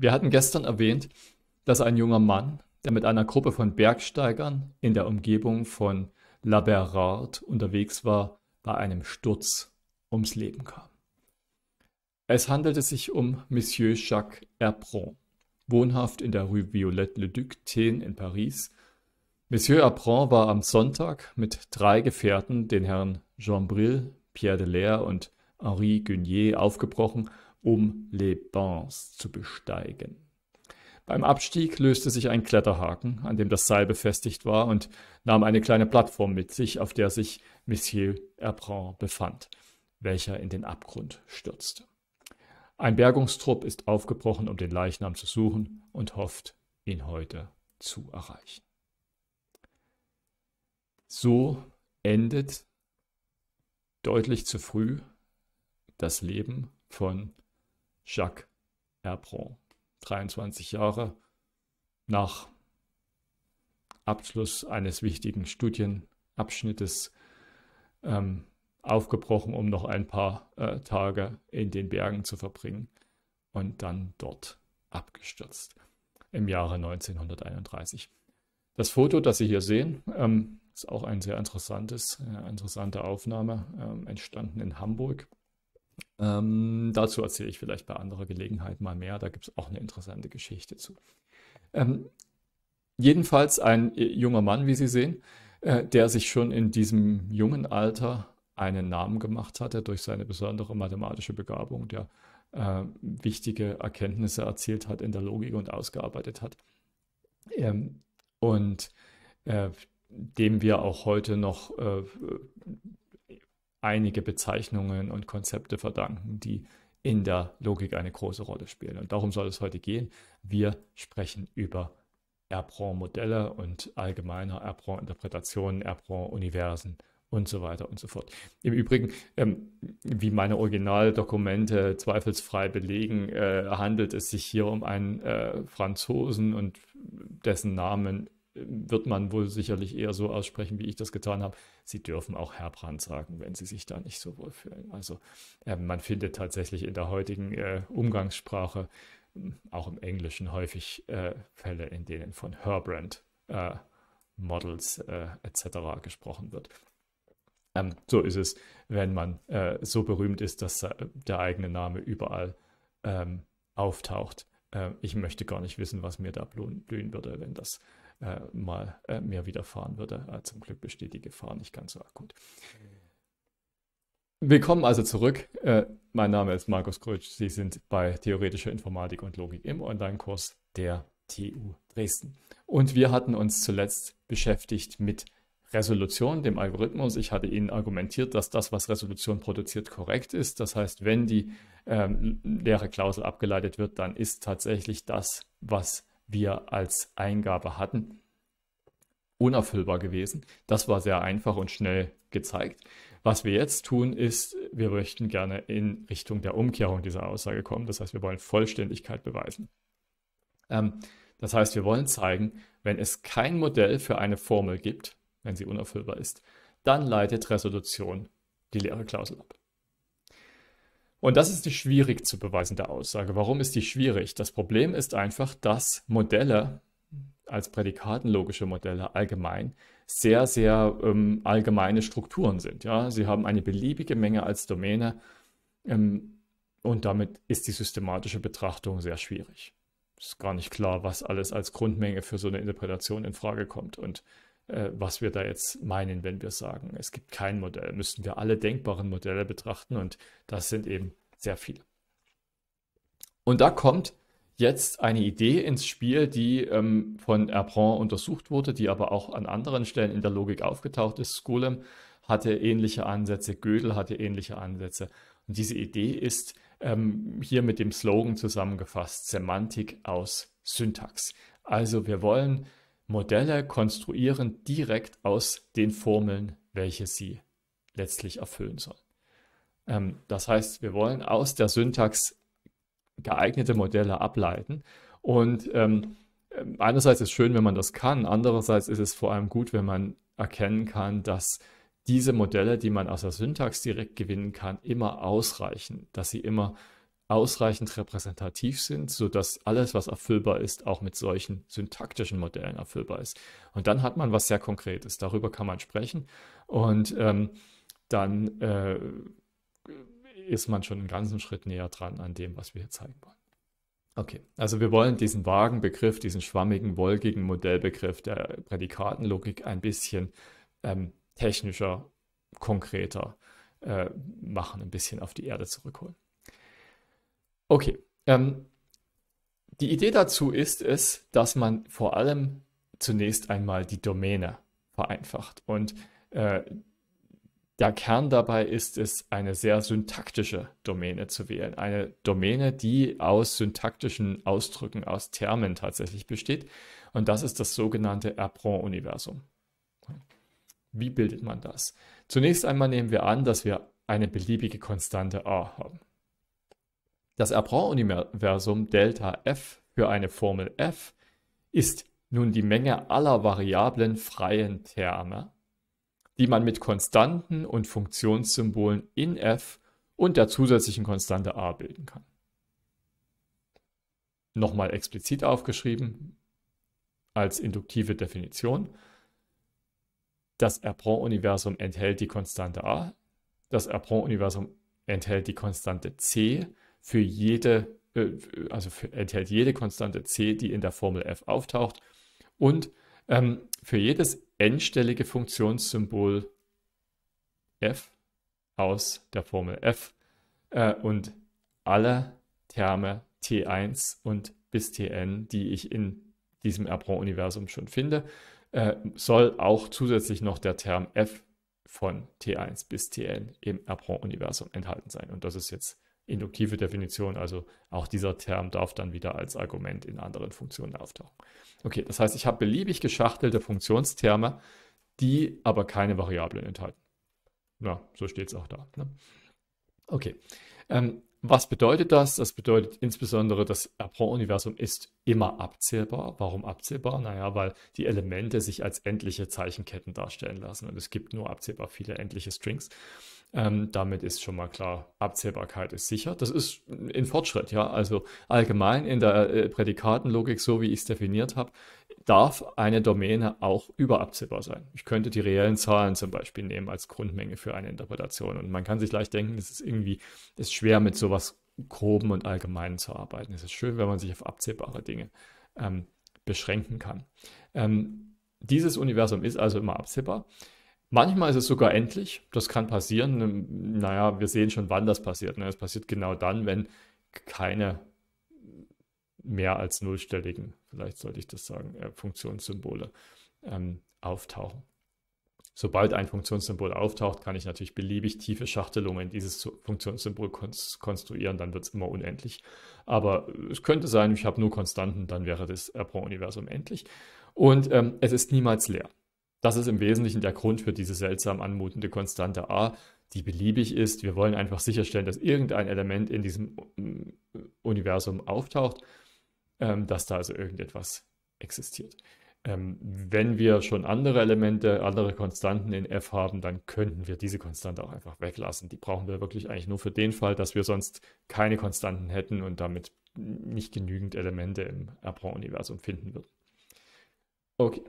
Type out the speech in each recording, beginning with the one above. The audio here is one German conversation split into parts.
Wir hatten gestern erwähnt, dass ein junger Mann, der mit einer Gruppe von Bergsteigern in der Umgebung von La Berarde unterwegs war, bei einem Sturz ums Leben kam. Es handelte sich um Monsieur Jacques Herpron, wohnhaft in der Rue Violette-le-Duc 10 in Paris. Monsieur Herpron war am Sonntag mit drei Gefährten, den Herrn Jean Bril, Pierre Delair und Henri Gunier, aufgebrochen, um Les Bains zu besteigen. Beim Abstieg löste sich ein Kletterhaken, an dem das Seil befestigt war, und nahm eine kleine Plattform mit sich, auf der sich Monsieur Herpron befand, welcher in den Abgrund stürzte. Ein Bergungstrupp ist aufgebrochen, um den Leichnam zu suchen und hofft, ihn heute zu erreichen. So endet deutlich zu früh das Leben von Jacques Herbron. 23 Jahre nach Abschluss eines wichtigen Studienabschnittes ähm, aufgebrochen, um noch ein paar äh, Tage in den Bergen zu verbringen und dann dort abgestürzt im Jahre 1931. Das Foto, das Sie hier sehen, ähm, ist auch ein sehr interessantes, eine interessante Aufnahme, ähm, entstanden in Hamburg. Ähm, dazu erzähle ich vielleicht bei anderer Gelegenheit mal mehr. Da gibt es auch eine interessante Geschichte zu. Ähm, jedenfalls ein äh, junger Mann, wie Sie sehen, äh, der sich schon in diesem jungen Alter einen Namen gemacht hatte durch seine besondere mathematische Begabung, der äh, wichtige Erkenntnisse erzielt hat in der Logik und ausgearbeitet hat. Ähm, und äh, dem wir auch heute noch äh, einige Bezeichnungen und Konzepte verdanken, die in der Logik eine große Rolle spielen. Und darum soll es heute gehen. Wir sprechen über Erbron-Modelle und allgemeiner Erbron-Interpretationen, Erbron-Universen und so weiter und so fort. Im Übrigen, ähm, wie meine Originaldokumente zweifelsfrei belegen, äh, handelt es sich hier um einen äh, Franzosen und dessen Namen wird man wohl sicherlich eher so aussprechen, wie ich das getan habe. Sie dürfen auch Herbrand sagen, wenn Sie sich da nicht so wohl fühlen. Also äh, man findet tatsächlich in der heutigen äh, Umgangssprache, auch im Englischen häufig äh, Fälle, in denen von Herbrand äh, Models etc. gesprochen wird. Ähm, so ist es, wenn man äh, so berühmt ist, dass äh, der eigene Name überall ähm, auftaucht. Äh, ich möchte gar nicht wissen, was mir da blühen würde, wenn das äh, mal äh, mir widerfahren würde. Äh, zum Glück besteht die Gefahr nicht ganz so akut. Willkommen also zurück. mein Name ist Markus Krötsch. Sie sind bei Theoretischer Informatik und Logik im Online-Kurs der TU Dresden. Und wir hatten uns zuletzt beschäftigt mit Resolution, dem Algorithmus. Ich hatte Ihnen argumentiert, dass das, was Resolution produziert, korrekt ist. Das heißt, wenn die ähm, leere Klausel abgeleitet wird, dann ist tatsächlich das, was wir als Eingabe hatten, unerfüllbar gewesen. Das war sehr einfach und schnell gezeigt. Was wir jetzt tun, ist, wir möchten gerne in Richtung der Umkehrung dieser Aussage kommen. Das heißt, wir wollen Vollständigkeit beweisen. Ähm, das heißt, wir wollen zeigen, wenn es kein Modell für eine Formel gibt, wenn sie unerfüllbar ist, dann leitet Resolution die leere Klausel ab. Und das ist die schwierig zu beweisende Aussage. Warum ist die schwierig? Das Problem ist einfach, dass Modelle als prädikatenlogische Modelle allgemein sehr, sehr ähm, allgemeine Strukturen sind. Ja? Sie haben eine beliebige Menge als Domäne ähm, und damit ist die systematische Betrachtung sehr schwierig. Es ist gar nicht klar, was alles als Grundmenge für so eine Interpretation in Frage kommt. Und was wir da jetzt meinen, wenn wir sagen, es gibt kein Modell. Müssten wir alle denkbaren Modelle betrachten und das sind eben sehr viele. Und da kommt jetzt eine Idee ins Spiel, die ähm, von Erbron untersucht wurde, die aber auch an anderen Stellen in der Logik aufgetaucht ist. Skolem hatte ähnliche Ansätze, Gödel hatte ähnliche Ansätze. Und diese Idee ist ähm, hier mit dem Slogan zusammengefasst, Semantik aus Syntax. Also wir wollen Modelle konstruieren direkt aus den Formeln, welche sie letztlich erfüllen sollen. Ähm, das heißt, wir wollen aus der Syntax geeignete Modelle ableiten. Und ähm, einerseits ist es schön, wenn man das kann, andererseits ist es vor allem gut, wenn man erkennen kann, dass diese Modelle, die man aus der Syntax direkt gewinnen kann, immer ausreichen, dass sie immer ausreichend repräsentativ sind, sodass alles, was erfüllbar ist, auch mit solchen syntaktischen Modellen erfüllbar ist. Und dann hat man was sehr Konkretes. Darüber kann man sprechen. Und ähm, dann äh, ist man schon einen ganzen Schritt näher dran an dem, was wir hier zeigen wollen. Okay, also wir wollen diesen vagen Begriff, diesen schwammigen, wolkigen Modellbegriff der Prädikatenlogik ein bisschen ähm, technischer, konkreter äh, machen, ein bisschen auf die Erde zurückholen. Okay, ähm, die Idee dazu ist es, dass man vor allem zunächst einmal die Domäne vereinfacht. Und äh, der Kern dabei ist es, eine sehr syntaktische Domäne zu wählen. Eine Domäne, die aus syntaktischen Ausdrücken, aus Termen tatsächlich besteht. Und das ist das sogenannte Erpron-Universum. Wie bildet man das? Zunächst einmal nehmen wir an, dass wir eine beliebige Konstante a haben. Das Erpron-Universum Delta f für eine Formel f ist nun die Menge aller variablen freien Terme die man mit Konstanten und Funktionssymbolen in f und der zusätzlichen Konstante a bilden kann. Nochmal explizit aufgeschrieben als induktive Definition. Das Erpron-Universum enthält die Konstante a. Das Erpron-Universum enthält die Konstante c für jede, äh, also für, enthält jede Konstante c, die in der Formel f auftaucht. Und ähm, für jedes n-stellige Funktionssymbol f aus der Formel f äh, und alle Terme t1 und bis tn, die ich in diesem Erbron-Universum schon finde, äh, soll auch zusätzlich noch der Term f von t1 bis tn im Erbron-Universum enthalten sein. Und das ist jetzt induktive Definition, also auch dieser Term darf dann wieder als Argument in anderen Funktionen auftauchen. Okay, das heißt, ich habe beliebig geschachtelte Funktionsterme, die aber keine Variablen enthalten. Na, so steht es auch da. Ne? Okay. Ähm, was bedeutet das? Das bedeutet insbesondere, das Apron-Universum ist immer abzählbar. Warum abzählbar? Naja, weil die Elemente sich als endliche Zeichenketten darstellen lassen und es gibt nur abzählbar viele endliche Strings. Ähm, damit ist schon mal klar, Abzählbarkeit ist sicher. Das ist in Fortschritt, ja. Also allgemein in der äh, Prädikatenlogik, so wie ich es definiert habe, darf eine Domäne auch überabzählbar sein. Ich könnte die reellen Zahlen zum Beispiel nehmen als Grundmenge für eine Interpretation. Und man kann sich leicht denken, es ist irgendwie ist schwer mit sowas Groben und Allgemeinen zu arbeiten. Es ist schön, wenn man sich auf abzählbare Dinge ähm, beschränken kann. Ähm, dieses Universum ist also immer abzählbar. Manchmal ist es sogar endlich. Das kann passieren. Naja, wir sehen schon, wann das passiert. Ne? Es passiert genau dann, wenn keine mehr als nullstelligen, vielleicht sollte ich das sagen, äh, Funktionssymbole ähm, auftauchen. Sobald ein Funktionssymbol auftaucht, kann ich natürlich beliebig tiefe Schachtelungen in dieses Funktionssymbol konstruieren, dann wird es immer unendlich. Aber es könnte sein, ich habe nur Konstanten, dann wäre das Erbron-Universum endlich. Und ähm, es ist niemals leer. Das ist im Wesentlichen der Grund für diese seltsam anmutende Konstante a, die beliebig ist. Wir wollen einfach sicherstellen, dass irgendein Element in diesem äh, Universum auftaucht, ähm, dass da also irgendetwas existiert. Ähm, wenn wir schon andere Elemente, andere Konstanten in f haben, dann könnten wir diese Konstante auch einfach weglassen. Die brauchen wir wirklich eigentlich nur für den Fall, dass wir sonst keine Konstanten hätten und damit nicht genügend Elemente im Erbron-Universum finden würden. Okay.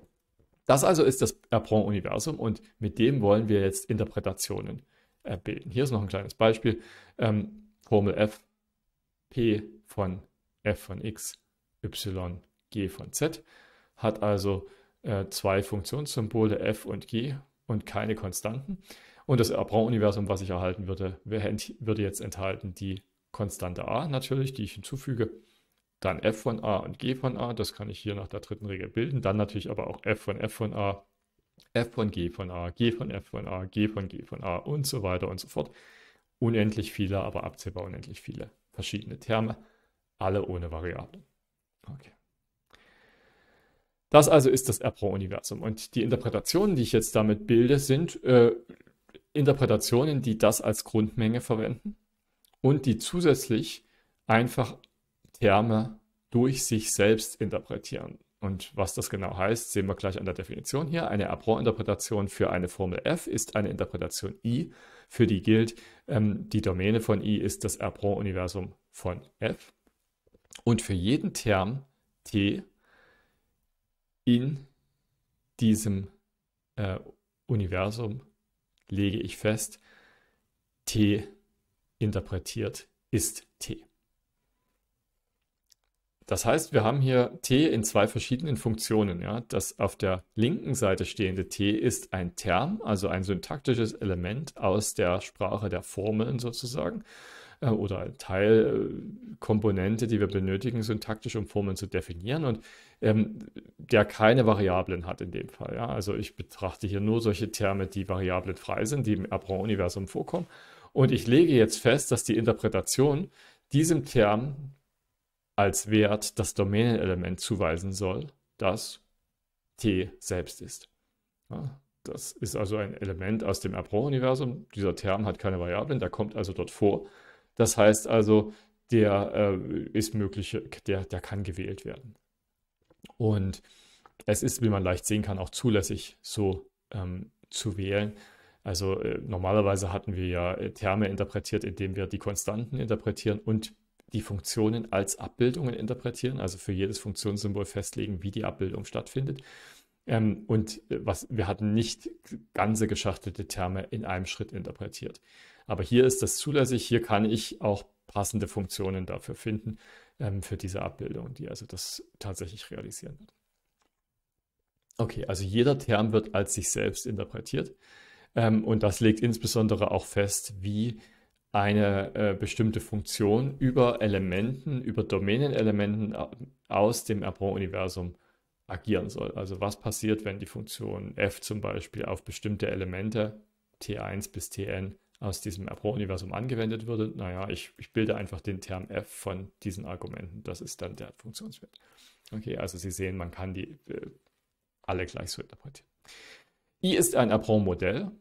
Das also ist das Erbron-Universum und mit dem wollen wir jetzt Interpretationen bilden. Hier ist noch ein kleines Beispiel. Ähm, Formel f, p von f von x, y, g von z hat also äh, zwei Funktionssymbole f und g und keine Konstanten. Und das Erbron-Universum, was ich erhalten würde, würde jetzt enthalten die Konstante a natürlich, die ich hinzufüge dann f von a und g von a, das kann ich hier nach der dritten Regel bilden. Dann natürlich aber auch f von f von a, f von g von a, g von f von a, g von g von a und so weiter und so fort. Unendlich viele, aber abzählbar unendlich viele verschiedene Terme, alle ohne Variablen. Okay. Das also ist das Erbron-Universum. Und die Interpretationen, die ich jetzt damit bilde, sind äh, Interpretationen, die das als Grundmenge verwenden und die zusätzlich einfach Terme durch sich selbst interpretieren. Und was das genau heißt, sehen wir gleich an der Definition hier. Eine Apron-Interpretation für eine Formel f ist eine Interpretation I, für die gilt, ähm, die Domäne von I ist das Apron-Universum von f. Und für jeden Term t in diesem äh, Universum lege ich fest, t interpretiert ist t. Das heißt, wir haben hier t in zwei verschiedenen Funktionen. Ja? Das auf der linken Seite stehende t ist ein Term, also ein syntaktisches Element aus der Sprache der Formeln sozusagen äh, oder eine Teilkomponente, die wir benötigen, syntaktisch, um Formeln zu definieren und ähm, der keine Variablen hat in dem Fall. Ja? Also ich betrachte hier nur solche Terme, die variablenfrei sind, die im Abron-Universum vorkommen. Und ich lege jetzt fest, dass die Interpretation diesem Term als Wert das Domänenelement zuweisen soll, das t selbst ist. Ja, das ist also ein Element aus dem Abron-Universum. Dieser Term hat keine Variablen, der kommt also dort vor. Das heißt also, der äh, ist möglich, der, der kann gewählt werden. Und es ist, wie man leicht sehen kann, auch zulässig, so ähm, zu wählen. Also äh, normalerweise hatten wir ja äh, Terme interpretiert, indem wir die Konstanten interpretieren und die Funktionen als Abbildungen interpretieren, also für jedes Funktionssymbol festlegen, wie die Abbildung stattfindet. Ähm, und äh, was, wir hatten nicht ganze geschachtelte Terme in einem Schritt interpretiert. Aber hier ist das zulässig, hier kann ich auch passende Funktionen dafür finden, ähm, für diese Abbildung, die also das tatsächlich realisieren wird. Okay, also jeder Term wird als sich selbst interpretiert. Ähm, und das legt insbesondere auch fest, wie eine äh, bestimmte Funktion über Elementen, über Domänenelementen äh, aus dem Erbron-Universum agieren soll. Also was passiert, wenn die Funktion f zum Beispiel auf bestimmte Elemente t1 bis tn aus diesem Erbron-Universum angewendet würde? Naja, ich, ich bilde einfach den Term f von diesen Argumenten. Das ist dann der Funktionswert. Okay, also Sie sehen, man kann die äh, alle gleich so interpretieren. I ist ein Erbron-Modell.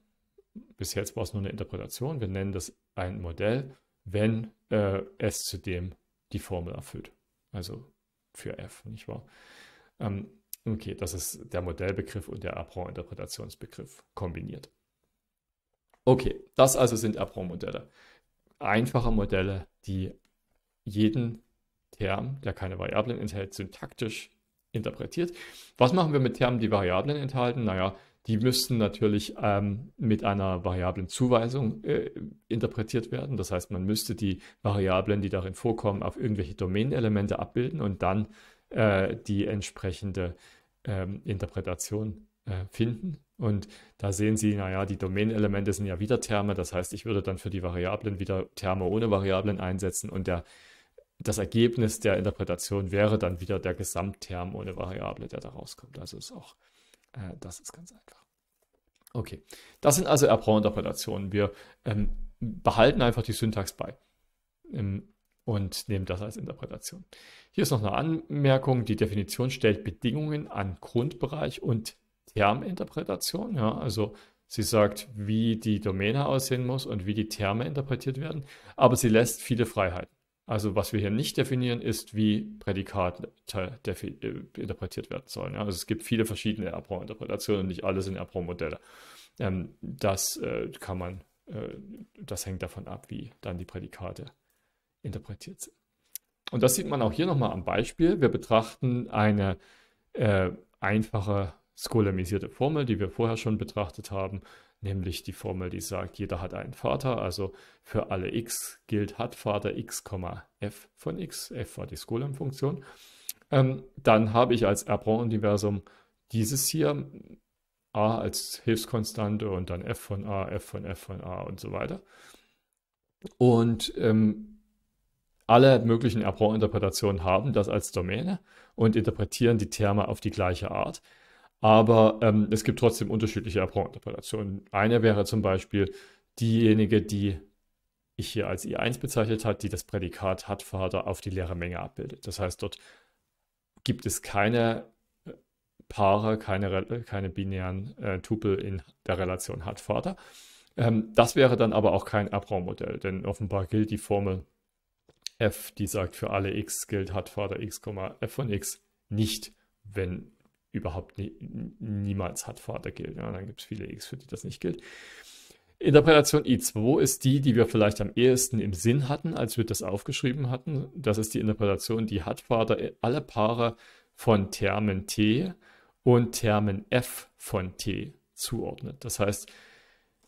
Bis jetzt war es nur eine Interpretation. Wir nennen das ein Modell, wenn äh, es zudem die Formel erfüllt. Also für f, nicht wahr? Ähm, okay, das ist der Modellbegriff und der Apron-Interpretationsbegriff kombiniert. Okay, das also sind Apron-Modelle. Einfache Modelle, die jeden Term, der keine Variablen enthält, syntaktisch interpretiert. Was machen wir mit Termen, die Variablen enthalten? Naja, die müssten natürlich ähm, mit einer variablen Zuweisung äh, interpretiert werden. Das heißt, man müsste die Variablen, die darin vorkommen, auf irgendwelche Domänenelemente abbilden und dann äh, die entsprechende ähm, Interpretation äh, finden. Und da sehen Sie, naja, die Domänenelemente sind ja wieder Terme. Das heißt, ich würde dann für die Variablen wieder Terme ohne Variablen einsetzen und der, das Ergebnis der Interpretation wäre dann wieder der Gesamtterm ohne Variable, der da rauskommt. Also ist auch äh, das ist ganz einfach. Okay, das sind also Erbron-Interpretationen. Wir ähm, behalten einfach die Syntax bei ähm, und nehmen das als Interpretation. Hier ist noch eine Anmerkung. Die Definition stellt Bedingungen an Grundbereich und Terminterpretation. Ja, also sie sagt, wie die Domäne aussehen muss und wie die Terme interpretiert werden, aber sie lässt viele Freiheiten. Also was wir hier nicht definieren, ist, wie Prädikate äh, interpretiert werden sollen. Ja? Also es gibt viele verschiedene Erbron-Interpretationen, nicht alle sind Erbron-Modelle. Ähm, das äh, kann man, äh, das hängt davon ab, wie dann die Prädikate interpretiert sind. Und das sieht man auch hier nochmal am Beispiel. Wir betrachten eine äh, einfache skolemisierte Formel, die wir vorher schon betrachtet haben nämlich die Formel, die sagt, jeder hat einen Vater, also für alle x gilt hat Vater x, f von x, f war die Skolem-Funktion. Ähm, dann habe ich als Erbron-Universum dieses hier, a als Hilfskonstante und dann f von a, f von f von a und so weiter. Und ähm, alle möglichen Erbron-Interpretationen haben das als Domäne und interpretieren die Terme auf die gleiche Art. Aber ähm, es gibt trotzdem unterschiedliche Apprend-Interpretationen. Eine wäre zum Beispiel diejenige, die ich hier als I1 bezeichnet hat, die das Prädikat hat Vater auf die leere Menge abbildet. Das heißt, dort gibt es keine äh, Paare, keine, keine binären äh, Tupel in der Relation hat Vater. Ähm, das wäre dann aber auch kein Abraum-Modell, denn offenbar gilt die Formel f, die sagt, für alle x gilt hat Vater x, f von x nicht, wenn überhaupt nie, niemals hat Vater gilt. Ja, dann gibt es viele x, für die das nicht gilt. Interpretation I2 ist die, die wir vielleicht am ehesten im Sinn hatten, als wir das aufgeschrieben hatten. Das ist die Interpretation, die hat Vater alle Paare von Termen T und Termen F von T zuordnet. Das heißt,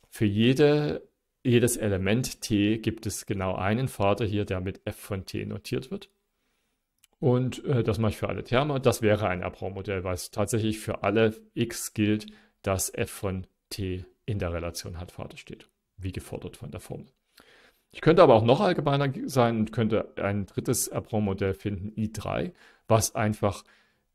für jede, jedes Element T gibt es genau einen Vater hier, der mit F von T notiert wird. Und äh, das mache ich für alle Terme. Das wäre ein Abraum-Modell, weil es tatsächlich für alle x gilt, dass f von t in der Relation hat Vater steht, wie gefordert von der Formel. Ich könnte aber auch noch allgemeiner sein und könnte ein drittes Abraum-Modell finden, I3, was einfach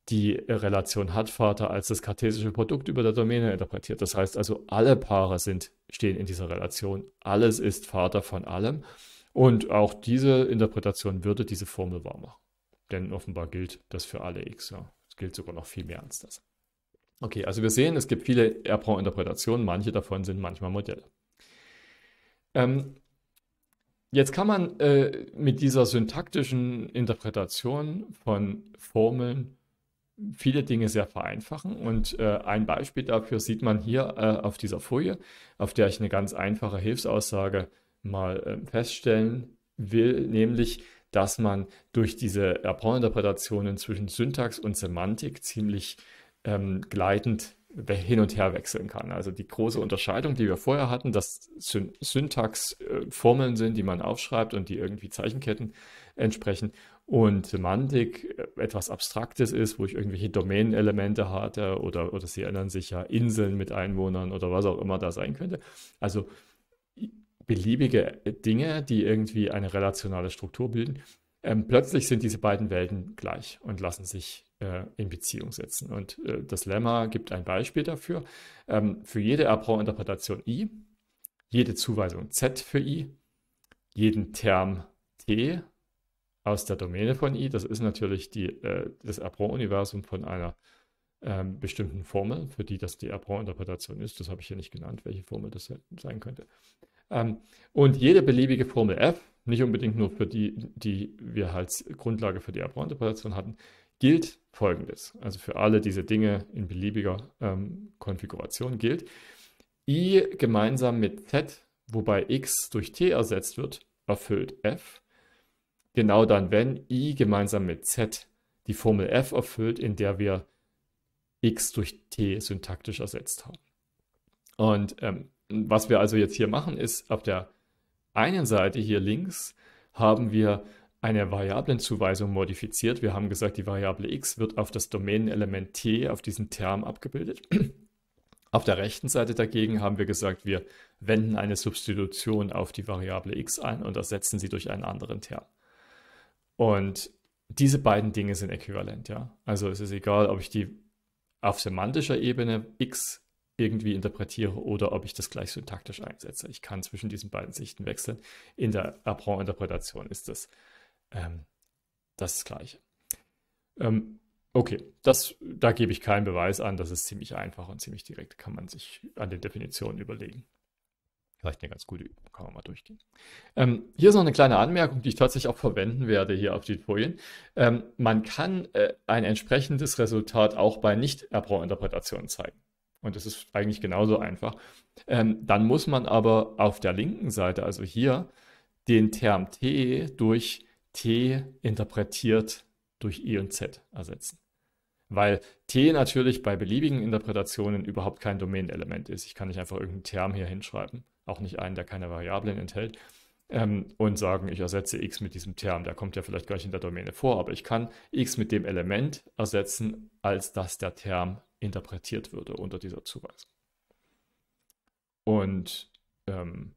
die Relation hat Vater als das kartesische Produkt über der Domäne interpretiert. Das heißt also, alle Paare sind, stehen in dieser Relation. Alles ist Vater von allem. Und auch diese Interpretation würde diese Formel wahr machen. Denn offenbar gilt das für alle x. Ja. Es gilt sogar noch viel mehr als das. Okay, also wir sehen, es gibt viele Airbraun-Interpretationen. Manche davon sind manchmal Modelle. Ähm, jetzt kann man äh, mit dieser syntaktischen Interpretation von Formeln viele Dinge sehr vereinfachen. Und äh, ein Beispiel dafür sieht man hier äh, auf dieser Folie, auf der ich eine ganz einfache Hilfsaussage mal äh, feststellen will, nämlich dass man durch diese Rapport-Interpretationen zwischen Syntax und Semantik ziemlich ähm, gleitend hin und her wechseln kann. Also die große Unterscheidung, die wir vorher hatten, dass Syn Syntax äh, Formeln sind, die man aufschreibt und die irgendwie Zeichenketten entsprechen und Semantik äh, etwas Abstraktes ist, wo ich irgendwelche Domänenelemente hatte oder, oder sie erinnern sich ja Inseln mit Einwohnern oder was auch immer da sein könnte. Also beliebige Dinge, die irgendwie eine relationale Struktur bilden. Ähm, plötzlich sind diese beiden Welten gleich und lassen sich äh, in Beziehung setzen. Und äh, das Lemma gibt ein Beispiel dafür. Ähm, für jede Erbrow-Interpretation I, jede Zuweisung Z für I, jeden Term T aus der Domäne von I, das ist natürlich die, äh, das Erbrow-Universum von einer ähm, bestimmten Formel, für die das die Erbrow-Interpretation ist. Das habe ich hier nicht genannt, welche Formel das sein könnte. Ähm, und jede beliebige Formel f, nicht unbedingt nur für die, die wir als Grundlage für die Abraham-Interpretation hatten, gilt folgendes. Also für alle diese Dinge in beliebiger ähm, Konfiguration gilt. i gemeinsam mit z, wobei x durch t ersetzt wird, erfüllt f. Genau dann, wenn i gemeinsam mit z die Formel f erfüllt, in der wir x durch t syntaktisch ersetzt haben. Und ähm, was wir also jetzt hier machen, ist auf der einen Seite hier links haben wir eine Variablenzuweisung modifiziert. Wir haben gesagt, die Variable x wird auf das Domänenelement t, auf diesen Term abgebildet. Auf der rechten Seite dagegen haben wir gesagt, wir wenden eine Substitution auf die Variable x ein und ersetzen sie durch einen anderen Term. Und diese beiden Dinge sind äquivalent, ja. Also es ist egal, ob ich die auf semantischer Ebene x irgendwie interpretiere oder ob ich das gleich syntaktisch einsetze. Ich kann zwischen diesen beiden Sichten wechseln. In der Apprend-Interpretation ist das ähm, das Gleiche. Ähm, okay, das, da gebe ich keinen Beweis an. Das ist ziemlich einfach und ziemlich direkt. Kann man sich an den Definitionen überlegen. Vielleicht eine ganz gute Übung, kann man mal durchgehen. Ähm, hier ist noch eine kleine Anmerkung, die ich tatsächlich auch verwenden werde hier auf den Folien. Ähm, man kann äh, ein entsprechendes Resultat auch bei Nicht-Apprend-Interpretationen zeigen und das ist eigentlich genauso einfach. Ähm, dann muss man aber auf der linken Seite, also hier, den Term t durch t interpretiert durch i und z ersetzen. Weil t natürlich bei beliebigen Interpretationen überhaupt kein Domänenelement ist. Ich kann nicht einfach irgendeinen Term hier hinschreiben, auch nicht einen, der keine Variablen enthält, ähm, und sagen, ich ersetze x mit diesem Term. Der kommt ja vielleicht gleich in der Domäne vor, aber ich kann x mit dem Element ersetzen, als dass der Term interpretiert würde unter dieser Zuweisung. Und ähm,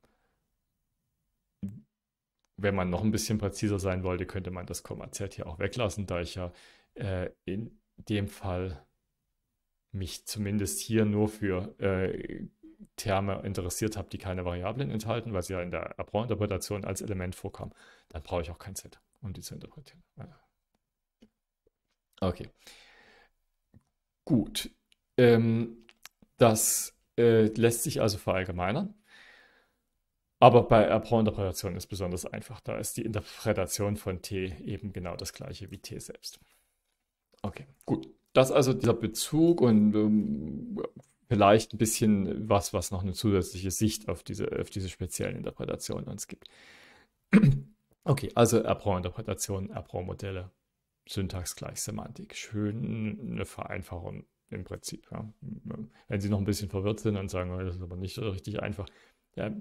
wenn man noch ein bisschen präziser sein wollte, könnte man das Komma Z hier auch weglassen, da ich ja äh, in dem Fall mich zumindest hier nur für äh, Terme interessiert habe, die keine Variablen enthalten, weil sie ja in der Abraham-Interpretation als Element vorkam, dann brauche ich auch kein Z, um die zu interpretieren. Okay. Gut. Ähm, das äh, lässt sich also verallgemeinern. Aber bei Abraham-Interpretation ist besonders einfach. Da ist die Interpretation von T eben genau das gleiche wie T selbst. Okay, gut. Das also dieser Bezug und ähm, vielleicht ein bisschen was, was noch eine zusätzliche Sicht auf diese, auf diese speziellen Interpretationen uns gibt. Okay, also Erpront-Interpretation, Erpront-Modelle, Syntax gleich Semantik. Schön eine Vereinfachung im Prinzip. Ja. Wenn Sie noch ein bisschen verwirrt sind und sagen, oh, das ist aber nicht so richtig einfach, ja,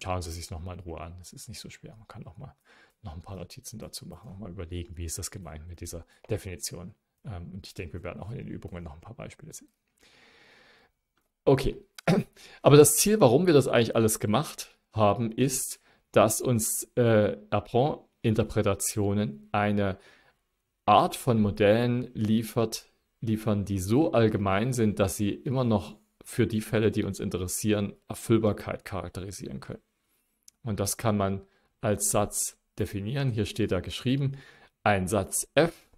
schauen Sie sich nochmal in Ruhe an. Es ist nicht so schwer. Man kann auch mal noch ein paar Notizen dazu machen, auch mal überlegen, wie ist das gemeint mit dieser Definition. Ähm, und ich denke, wir werden auch in den Übungen noch ein paar Beispiele sehen. Okay, aber das Ziel, warum wir das eigentlich alles gemacht haben, ist, dass uns äh, Apprend-Interpretationen eine Art von Modellen liefert, liefern, die so allgemein sind, dass sie immer noch für die Fälle, die uns interessieren, Erfüllbarkeit charakterisieren können. Und das kann man als Satz definieren. Hier steht da geschrieben, ein Satz f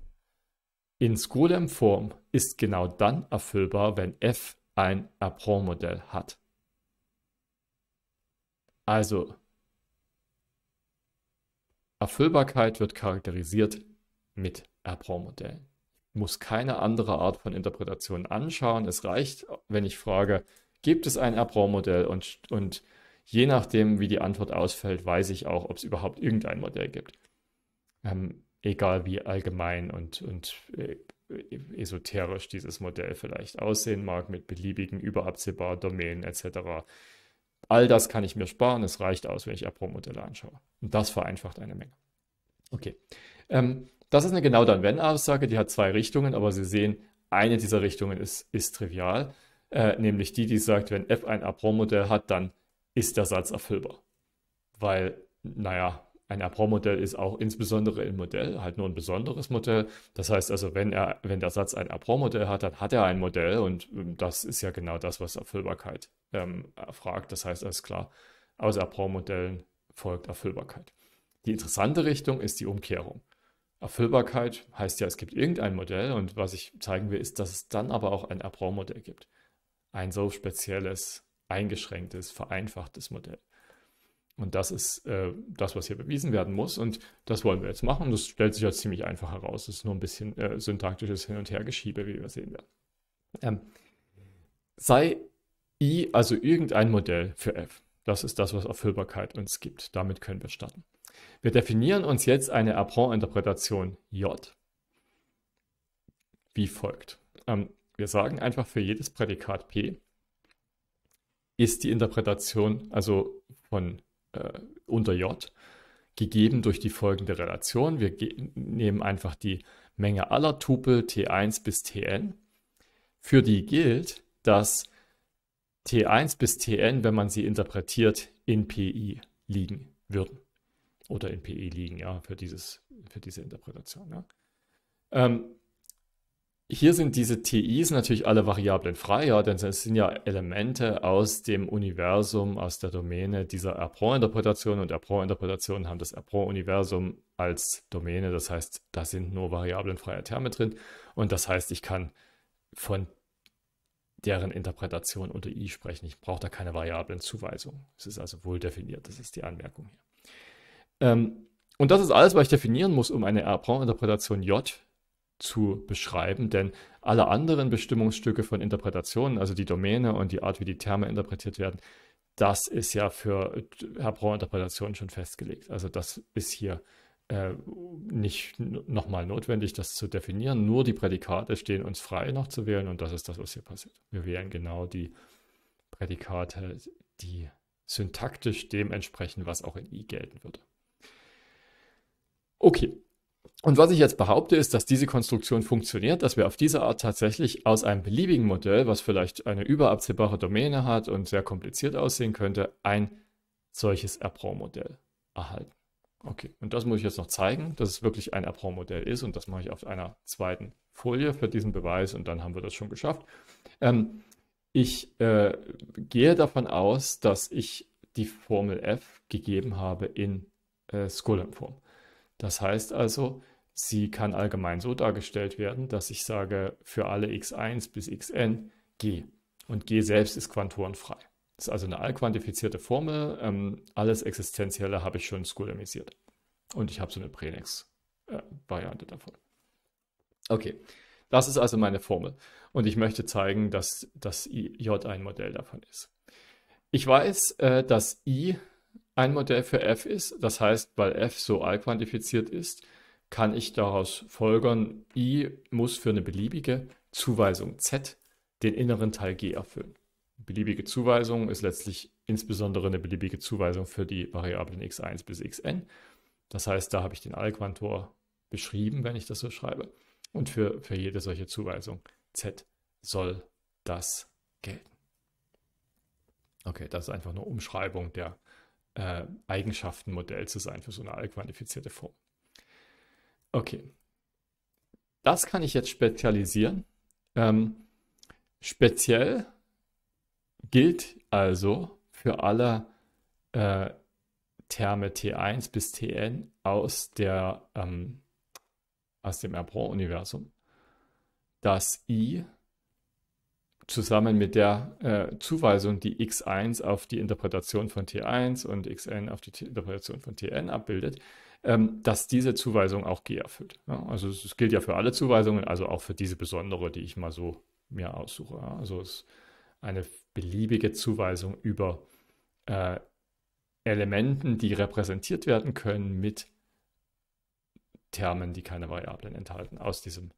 in Skolem-Form ist genau dann erfüllbar, wenn f ein Apprend-Modell hat. Also Erfüllbarkeit wird charakterisiert mit Apprend-Modellen. Ich muss keine andere Art von Interpretation anschauen. Es reicht, wenn ich frage, gibt es ein Apprend-Modell und, und je nachdem, wie die Antwort ausfällt, weiß ich auch, ob es überhaupt irgendein Modell gibt. Ähm, egal wie allgemein und, und äh, esoterisch dieses Modell vielleicht aussehen mag, mit beliebigen, überabsehbaren Domänen etc. All das kann ich mir sparen. Es reicht aus, wenn ich Apro-Modelle anschaue. Und das vereinfacht eine Menge. Okay. Ähm, das ist eine genau dann wenn Aussage, die hat zwei Richtungen, aber Sie sehen, eine dieser Richtungen ist, ist trivial, äh, nämlich die, die sagt, wenn f ein Apro-Modell hat, dann ist der Satz erfüllbar. Weil, naja, ein Apprend-Modell ist auch insbesondere im Modell halt nur ein besonderes Modell. Das heißt also, wenn er, wenn der Satz ein Apprend-Modell hat, dann hat er ein Modell und ähm, das ist ja genau das, was Erfüllbarkeit ähm, fragt. Das heißt alles klar, aus Apprend-Modellen folgt Erfüllbarkeit. Die interessante Richtung ist die Umkehrung. Erfüllbarkeit heißt ja, es gibt irgendein Modell und was ich zeigen will, ist, dass es dann aber auch ein Apprend-Modell gibt. Ein so spezielles, eingeschränktes, vereinfachtes Modell. Und das ist äh, das, was hier bewiesen werden muss. Und das wollen wir jetzt machen. Das stellt sich als ziemlich einfach heraus. Das ist nur ein bisschen äh, syntaktisches Hin- und Hergeschiebe, wie wir sehen werden. Ähm, sei i also irgendein Modell für f. Das ist das, was Erfüllbarkeit uns gibt. Damit können wir starten. Wir definieren uns jetzt eine Apprend-Interpretation j. Wie folgt. Ähm, wir sagen einfach für jedes Prädikat p ist die Interpretation also von äh, unter J gegeben durch die folgende Relation. Wir nehmen einfach die Menge aller Tupel T1 bis Tn, für die gilt, dass T1 bis Tn, wenn man sie interpretiert, in Pi liegen würden. Oder in Pi liegen, ja, für, dieses, für diese Interpretation. Ja. Ähm, hier sind diese TIs natürlich alle Variablen frei, ja, denn es sind ja Elemente aus dem Universum, aus der Domäne dieser Erpront-Interpretation und Erpront-Interpretationen haben das Erpront-Universum als Domäne, das heißt, da sind nur variablenfreie Terme drin und das heißt, ich kann von deren Interpretation unter i sprechen. Ich brauche da keine Variablenzuweisung. Es ist also wohl definiert, das ist die Anmerkung hier. Ähm, und das ist alles, was ich definieren muss, um eine Erpront-Interpretation J zu beschreiben, denn alle anderen Bestimmungsstücke von Interpretationen, also die Domäne und die Art, wie die Terme interpretiert werden, das ist ja für Herbrauer-Interpretationen schon festgelegt. Also das ist hier äh, nicht nochmal notwendig, das zu definieren. Nur die Prädikate stehen uns frei, noch zu wählen und das ist das, was hier passiert. Wir wählen genau die Prädikate, die syntaktisch dem entsprechen, was auch in i gelten würde. Okay, und was ich jetzt behaupte, ist, dass diese Konstruktion funktioniert, dass wir auf diese Art tatsächlich aus einem beliebigen Modell, was vielleicht eine überabsehbare Domäne hat und sehr kompliziert aussehen könnte, ein solches Erpront-Modell erhalten. Okay, und das muss ich jetzt noch zeigen, dass es wirklich ein Erpront-Modell ist und das mache ich auf einer zweiten Folie für diesen Beweis und dann haben wir das schon geschafft. Ähm, ich äh, gehe davon aus, dass ich die Formel f gegeben habe in äh, Skolem-Form. Das heißt also, sie kann allgemein so dargestellt werden, dass ich sage, für alle x1 bis xn g. Und g selbst ist quantorenfrei. Das ist also eine allquantifizierte Formel. Ähm, alles Existenzielle habe ich schon skolemisiert. Und ich habe so eine Prenex-Variante davon. Okay, Das ist also meine Formel. Und ich möchte zeigen, dass das J ein Modell davon ist. Ich weiß, äh, dass I ein Modell für f ist. Das heißt, weil f so allquantifiziert ist, kann ich daraus folgern, i muss für eine beliebige Zuweisung z den inneren Teil g erfüllen. Beliebige Zuweisung ist letztlich insbesondere eine beliebige Zuweisung für die Variablen x1 bis xn. Das heißt, da habe ich den Allquantor beschrieben, wenn ich das so schreibe. Und für, für jede solche Zuweisung z soll das gelten. Okay, das ist einfach eine Umschreibung der äh, Eigenschaftenmodell zu sein für so eine allquantifizierte Form. Okay, das kann ich jetzt spezialisieren. Ähm, speziell gilt also für alle äh, Terme T1 bis Tn aus, der, ähm, aus dem Erbron-Universum, dass I zusammen mit der äh, Zuweisung, die x1 auf die Interpretation von t1 und xn auf die T Interpretation von tn abbildet, ähm, dass diese Zuweisung auch G erfüllt. Ja, also es gilt ja für alle Zuweisungen, also auch für diese besondere, die ich mal so mir aussuche. Ja, also es ist eine beliebige Zuweisung über äh, Elementen, die repräsentiert werden können mit Termen, die keine Variablen enthalten, aus diesem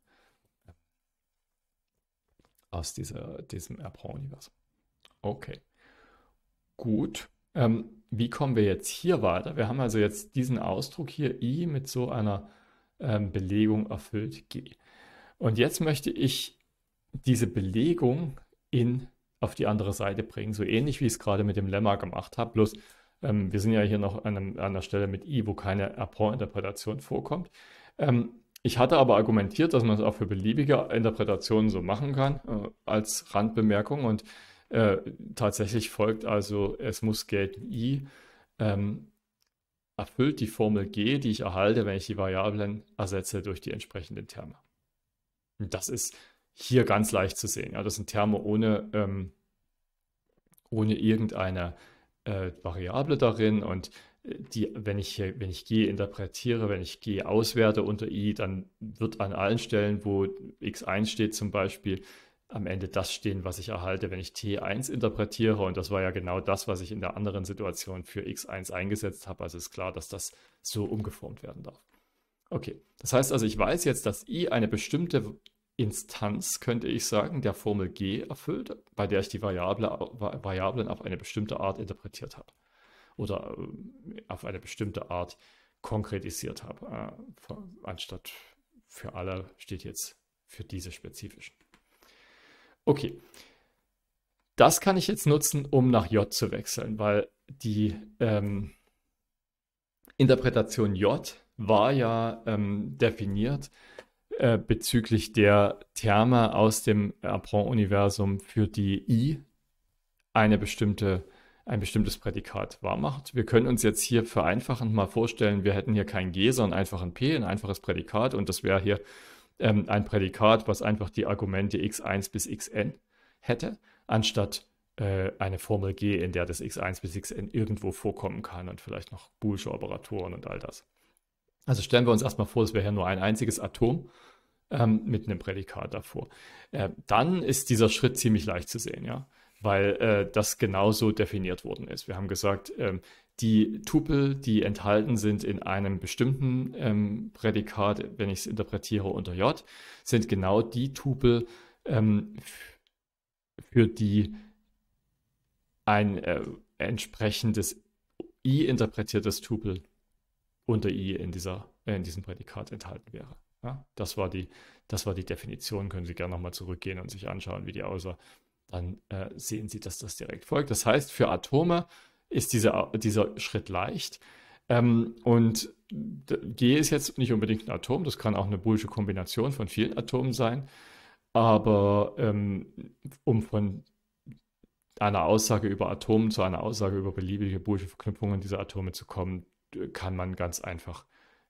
aus dieser, diesem Erbron-Universum. Okay, gut. Ähm, wie kommen wir jetzt hier weiter? Wir haben also jetzt diesen Ausdruck hier i mit so einer ähm, Belegung erfüllt g. Und jetzt möchte ich diese Belegung in, auf die andere Seite bringen, so ähnlich wie ich es gerade mit dem Lemma gemacht habe. Bloß ähm, wir sind ja hier noch an, einem, an, einer Stelle mit i, wo keine Erbron-Interpretation vorkommt. Ähm, ich hatte aber argumentiert, dass man es auch für beliebige Interpretationen so machen kann, äh, als Randbemerkung. Und äh, tatsächlich folgt also, es muss gelten i, ähm, erfüllt die Formel g, die ich erhalte, wenn ich die Variablen ersetze durch die entsprechenden Terme. Und das ist hier ganz leicht zu sehen. Ja, das sind Terme ohne, ähm, ohne irgendeine äh, Variable darin und die, wenn ich, wenn ich G interpretiere, wenn ich G auswerte unter I, dann wird an allen Stellen, wo x1 steht zum Beispiel, am Ende das stehen, was ich erhalte, wenn ich T1 interpretiere. Und das war ja genau das, was ich in der anderen Situation für x1 eingesetzt habe. Also ist klar, dass das so umgeformt werden darf. Okay, das heißt also, ich weiß jetzt, dass I eine bestimmte Instanz, könnte ich sagen, der Formel G erfüllt, bei der ich die Variable, Variablen auf eine bestimmte Art interpretiert habe oder äh, auf eine bestimmte Art konkretisiert habe. Äh, anstatt für alle steht jetzt für diese spezifischen. Okay. Das kann ich jetzt nutzen, um nach J zu wechseln, weil die ähm, Interpretation J war ja ähm, definiert äh, bezüglich der Terme aus dem Apprend-Universum, für die I eine bestimmte ein bestimmtes Prädikat wahrmacht. Wir können uns jetzt hier vereinfachend mal vorstellen, wir hätten hier kein G, sondern einfach ein P, ein einfaches Prädikat und das wäre hier ähm, ein Prädikat, was einfach die Argumente x1 bis xn hätte, anstatt äh, eine Formel G, in der das x1 bis xn irgendwo vorkommen kann und vielleicht noch Boolsche Operatoren und all das. Also stellen wir uns erstmal vor, es wäre hier nur ein einziges Atom ähm, mit einem Prädikat davor. Äh, dann ist dieser Schritt ziemlich leicht zu sehen, ja weil äh, das genauso definiert worden ist. Wir haben gesagt, ähm, die Tupel, die enthalten sind in einem bestimmten ähm, Prädikat, wenn ich es interpretiere unter J, sind genau die Tupel, ähm, für die ein äh, entsprechendes i interpretiertes Tupel unter i in, dieser, äh, in diesem Prädikat enthalten wäre. Ja, das, war die, das war die Definition. Können Sie gerne nochmal zurückgehen und sich anschauen, wie die aussah dann äh, sehen Sie, dass das direkt folgt. Das heißt, für Atome ist dieser, dieser Schritt leicht. Ähm, und G ist jetzt nicht unbedingt ein Atom, das kann auch eine boolsche Kombination von vielen Atomen sein. Aber ähm, um von einer Aussage über Atomen zu einer Aussage über beliebige boolsche Verknüpfungen dieser Atome zu kommen, kann man ganz einfach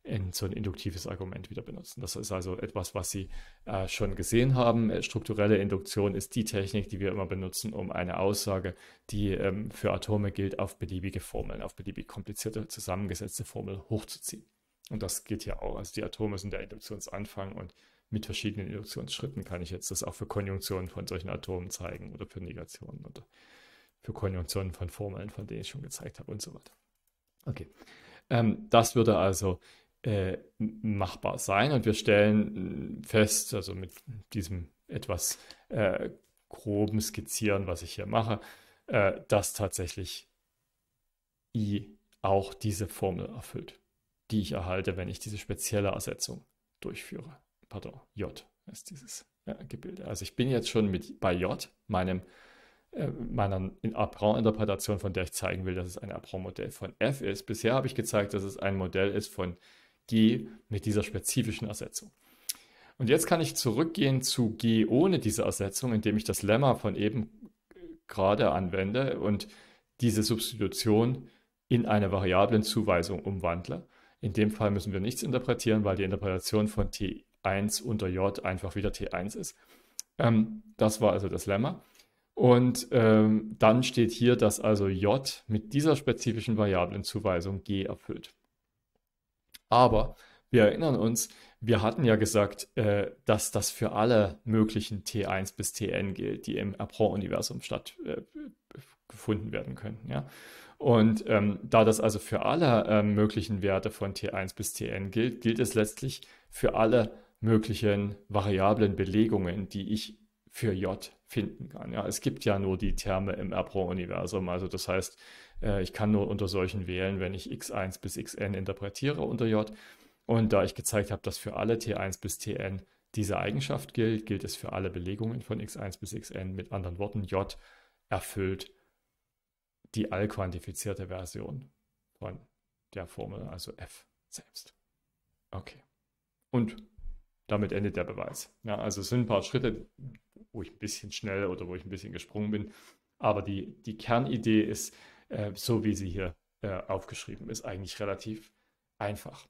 in so ein induktives Argument wieder benutzen. Das ist also etwas, was Sie äh, schon gesehen haben. Äh, strukturelle Induktion ist die Technik, die wir immer benutzen, um eine Aussage, die ähm, für Atome gilt, auf beliebige Formeln, auf beliebig komplizierte zusammengesetzte Formeln hochzuziehen. Und das gilt ja auch. Also die Atome sind der Induktionsanfang und mit verschiedenen Induktionsschritten kann ich jetzt das auch für Konjunktionen von solchen Atomen zeigen oder für Negationen oder für Konjunktionen von Formeln, von denen ich schon gezeigt habe und so weiter. Okay, ähm, das würde also äh, machbar sein und wir stellen fest, also mit diesem etwas äh, groben Skizzieren, was ich hier mache, äh, dass tatsächlich I auch diese Formel erfüllt, die ich erhalte, wenn ich diese spezielle Ersetzung durchführe. Pardon, J ist dieses ja, Gebilde. Also ich bin jetzt schon mit bei J, meinem äh, meiner Apron-Interpretation, von der ich zeigen will, dass es ein Apron-Modell von F ist. Bisher habe ich gezeigt, dass es ein Modell ist von G mit dieser spezifischen Ersetzung. Und jetzt kann ich zurückgehen zu G ohne diese Ersetzung, indem ich das Lemma von eben gerade anwende und diese Substitution in eine Variablenzuweisung umwandle. In dem Fall müssen wir nichts interpretieren, weil die Interpretation von T1 unter J einfach wieder T1 ist. Ähm, das war also das Lemma. Und ähm, dann steht hier, dass also J mit dieser spezifischen Variablenzuweisung G erfüllt. Aber wir erinnern uns, wir hatten ja gesagt, äh, dass das für alle möglichen T1 bis Tn gilt, die im Apron-Universum stattgefunden äh, werden können. Ja? Und ähm, da das also für alle äh, möglichen Werte von T1 bis Tn gilt, gilt es letztlich für alle möglichen variablen Belegungen, die ich für J finden kann. Ja, es gibt ja nur die Terme im Apron-Universum. Also das heißt, ich kann nur unter solchen wählen, wenn ich x1 bis xn interpretiere unter J. Und da ich gezeigt habe, dass für alle T1 bis Tn diese Eigenschaft gilt, gilt es für alle Belegungen von x1 bis xn. Mit anderen Worten, J erfüllt die allquantifizierte Version von der Formel, also f selbst. Okay. Und damit endet der Beweis. Ja, also es sind ein paar Schritte, wo ich ein bisschen schnell oder wo ich ein bisschen gesprungen bin. Aber die, die Kernidee ist, äh, so wie sie hier äh, aufgeschrieben ist, eigentlich relativ einfach.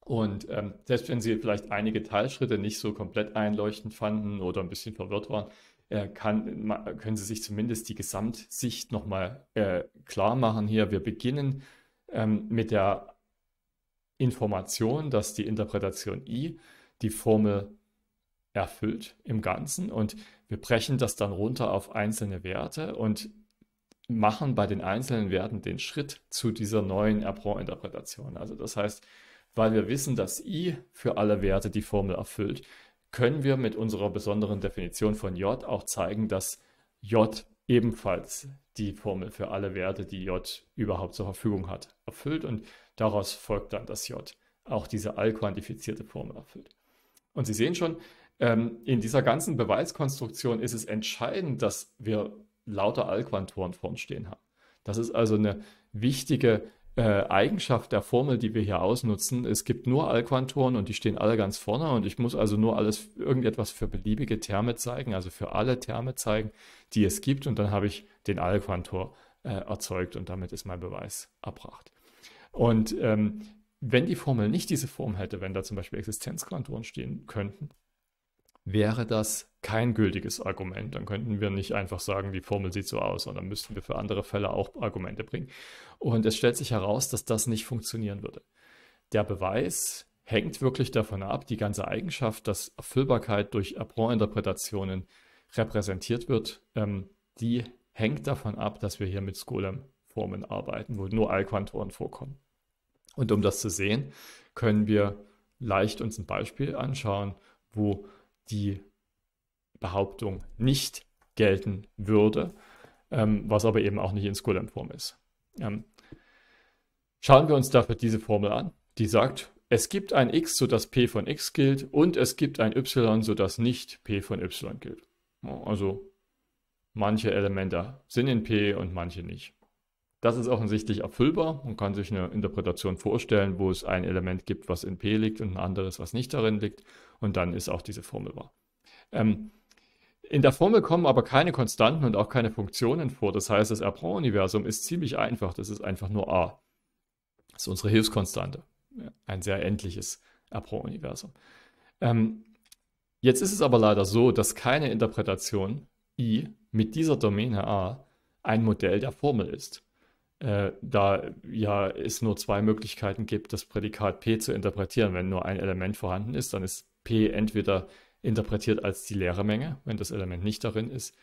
Und ähm, selbst wenn Sie vielleicht einige Teilschritte nicht so komplett einleuchtend fanden oder ein bisschen verwirrt waren, äh, kann, können Sie sich zumindest die Gesamtsicht nochmal äh, klar machen hier. Wir beginnen ähm, mit der Information, dass die Interpretation I die Formel erfüllt im Ganzen und wir brechen das dann runter auf einzelne Werte und machen bei den einzelnen Werten den Schritt zu dieser neuen Apron-Interpretation. Also das heißt, weil wir wissen, dass i für alle Werte die Formel erfüllt, können wir mit unserer besonderen Definition von j auch zeigen, dass j ebenfalls die Formel für alle Werte, die j überhaupt zur Verfügung hat, erfüllt und daraus folgt dann, dass j auch diese allquantifizierte Formel erfüllt. Und Sie sehen schon, ähm, in dieser ganzen Beweiskonstruktion ist es entscheidend, dass wir lauter Allquantoren vorn stehen haben. Das ist also eine wichtige äh, Eigenschaft der Formel, die wir hier ausnutzen. Es gibt nur Allquantoren und die stehen alle ganz vorne und ich muss also nur alles irgendetwas für beliebige Terme zeigen, also für alle Terme zeigen, die es gibt und dann habe ich den Allquantor äh, erzeugt und damit ist mein Beweis erbracht. Und ähm, wenn die Formel nicht diese Form hätte, wenn da zum Beispiel Existenzquantoren stehen könnten, wäre das kein gültiges Argument. Dann könnten wir nicht einfach sagen, die Formel sieht so aus, sondern müssten wir für andere Fälle auch Argumente bringen. Und es stellt sich heraus, dass das nicht funktionieren würde. Der Beweis hängt wirklich davon ab, die ganze Eigenschaft, dass Erfüllbarkeit durch Apron-Interpretationen repräsentiert wird, ähm, die hängt davon ab, dass wir hier mit Skolem-Formen arbeiten, wo nur Allquantoren vorkommen. Und um das zu sehen, können wir leicht uns ein Beispiel anschauen, wo die Behauptung nicht gelten würde, ähm, was aber eben auch nicht in Skolem-Form ist. Ähm, schauen wir uns dafür diese Formel an, die sagt, es gibt ein x, sodass p von x gilt und es gibt ein y, sodass nicht p von y gilt. Also manche Elemente sind in p und manche nicht. Das ist offensichtlich erfüllbar. Man kann sich eine Interpretation vorstellen, wo es ein Element gibt, was in P liegt und ein anderes, was nicht darin liegt. Und dann ist auch diese Formel wahr. Ähm, in der Formel kommen aber keine Konstanten und auch keine Funktionen vor. Das heißt, das Apron-Universum ist ziemlich einfach. Das ist einfach nur A. Das ist unsere Hilfskonstante. Ein sehr endliches Apron-Universum. Ähm, jetzt ist es aber leider so, dass keine Interpretation I mit dieser Domäne A ein Modell der Formel ist äh, da ja es nur zwei Möglichkeiten gibt, das Prädikat P zu interpretieren. Wenn nur ein Element vorhanden ist, dann ist P entweder interpretiert als die leere Menge, wenn das Element nicht darin ist,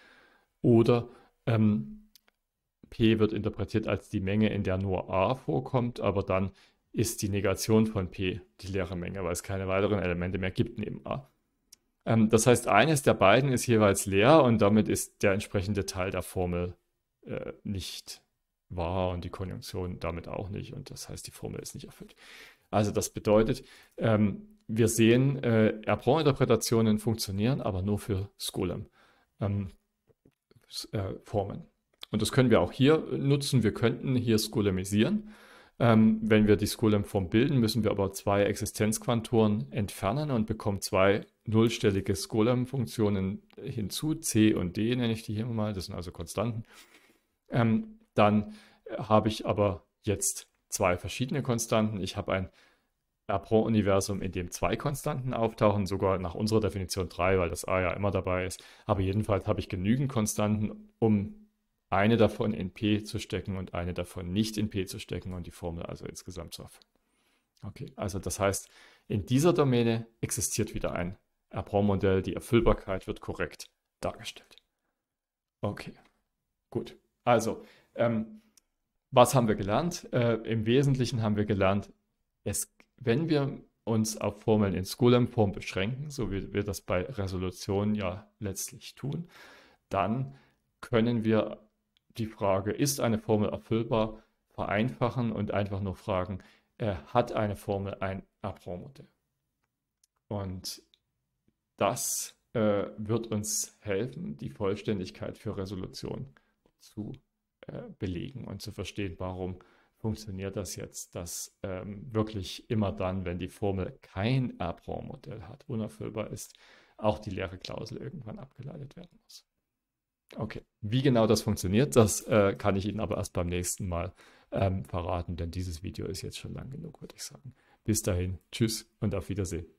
oder ähm, P wird interpretiert als die Menge, in der nur A vorkommt, aber dann ist die Negation von P die leere Menge, weil es keine weiteren Elemente mehr gibt neben A. Ähm, das heißt, eines der beiden ist jeweils leer und damit ist der entsprechende Teil der Formel äh, nicht wahr und die Konjunktion damit auch nicht. Und das heißt, die Formel ist nicht erfüllt. Also das bedeutet, ähm, wir sehen, äh, Erbron-Interpretationen funktionieren, aber nur für Skolem. Ähm, äh, Formen. Und das können wir auch hier nutzen. Wir könnten hier skolemisieren. Ähm, wenn wir die Skolem-Form bilden, müssen wir aber zwei Existenzquantoren entfernen und bekommen zwei nullstellige Skolem-Funktionen hinzu. C und D nenne ich die hier mal. Das sind also Konstanten. Ähm, dann habe ich aber jetzt zwei verschiedene Konstanten. Ich habe ein Erbron-Universum, in dem zwei Konstanten auftauchen, sogar nach unserer Definition drei, weil das A ja immer dabei ist. Aber jedenfalls habe ich genügend Konstanten, um eine davon in P zu stecken und eine davon nicht in P zu stecken und die Formel also insgesamt zu erfüllen. Okay, also das heißt, in dieser Domäne existiert wieder ein Erbron-Modell, die Erfüllbarkeit wird korrekt dargestellt. Okay, gut. Also, ähm, was haben wir gelernt? Äh, Im Wesentlichen haben wir gelernt, es, wenn wir uns auf Formeln in Schoolem-Form beschränken, so wie wir das bei Resolutionen ja letztlich tun, dann können wir die Frage, ist eine Formel erfüllbar, vereinfachen und einfach nur fragen, äh, hat eine Formel ein Abraummodell? Und das äh, wird uns helfen, die Vollständigkeit für Resolution zu belegen und zu verstehen, warum funktioniert das jetzt, dass ähm, wirklich immer dann, wenn die Formel kein Abraummodell hat, unerfüllbar ist, auch die leere Klausel irgendwann abgeleitet werden muss. Okay, wie genau das funktioniert, das äh, kann ich Ihnen aber erst beim nächsten Mal ähm, verraten, denn dieses Video ist jetzt schon lang genug, würde ich sagen. Bis dahin, tschüss und auf Wiedersehen.